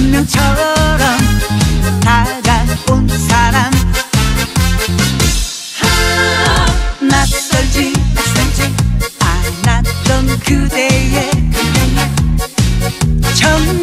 운명처럼 다가온 사람. 낯설지 않았던 그대의 처음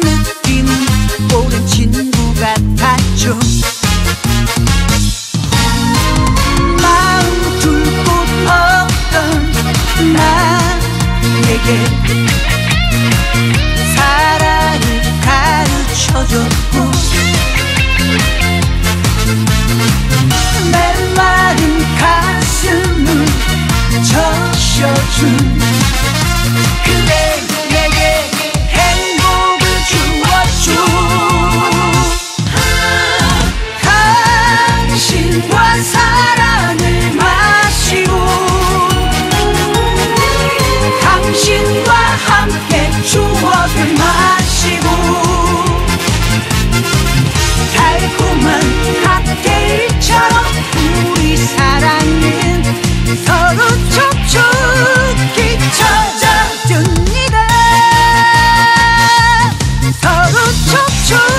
느낌 오랜 친구 같았죠. 마음 둘곳 없던 나에게 사랑을 가르쳐줬고 메마른 가슴을 적셔준 true